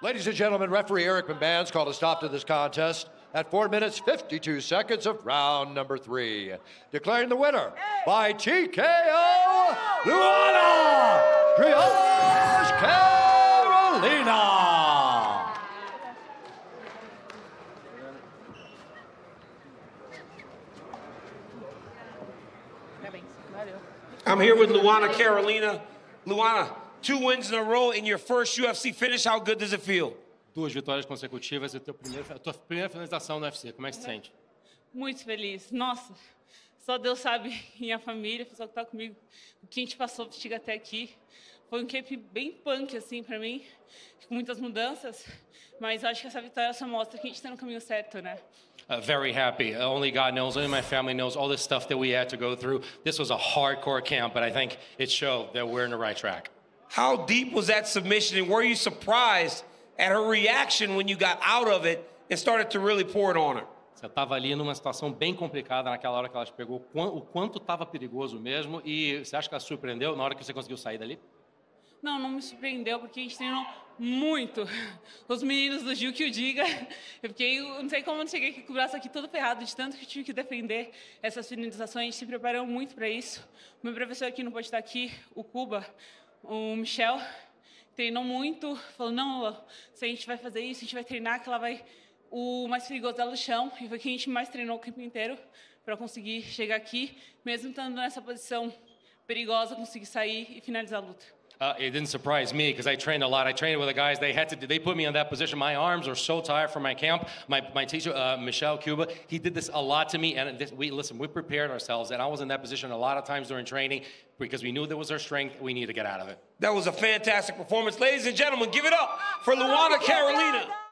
Ladies and gentlemen, referee Eric McMahon's called a stop to this contest at 4 minutes 52 seconds of round number three. Declaring the winner by TKO, Luana Triage Carolina. I'm here with Luana Carolina. Luana, two wins in a row in your first UFC finish. How good does it feel? Duas vitórias consecutivas e teu primeiro, a tua primeira finalização no UFC. Como é que se sente? Muito feliz. Nossa, só Deus sabe, e a família, o pessoal que tá comigo, o que a gente passou para chegar até aqui. Foi um camp bem punk, assim, para mim, com muitas mudanças, mas acho que essa vitória só mostra que a gente está no caminho certo, né? Uh, very happy. Uh, only God knows, only my family knows all this stuff that we had to go through. This was a hardcore camp, but I think it showed that we're in the right track. How deep was that submission, and were you surprised at her reaction when you got out of it and started to really pour it on her? Você estava ali numa situação bem complicada naquela hora que ela te pegou, o quanto estava perigoso mesmo, e você acha que ela surpreendeu na hora que você conseguiu sair dali? Não, não me surpreendeu, porque a gente treinou muito. Os meninos do Gil que o diga. Eu fiquei, eu não sei como eu não cheguei aqui com o braço aqui todo ferrado, de tanto que eu tive que defender essas finalizações. A gente se preparou muito para isso. Meu professor aqui não pode estar aqui, o Cuba, o Michel, treinou muito. Falou, não, se a gente vai fazer isso, a gente vai treinar, que ela vai... O mais perigoso é o chão, e foi que a gente mais treinou o campo inteiro para conseguir chegar aqui, mesmo estando nessa posição perigosa, conseguir sair e finalizar a luta. Uh, it didn't surprise me because I trained a lot. I trained with the guys. They had to. They put me in that position. My arms are so tired from my camp. My, my teacher, uh, Michelle Cuba, he did this a lot to me. And this, we listen. We prepared ourselves, and I was in that position a lot of times during training because we knew there was our strength. We needed to get out of it. That was a fantastic performance. Ladies and gentlemen, give it up for Luana Carolina.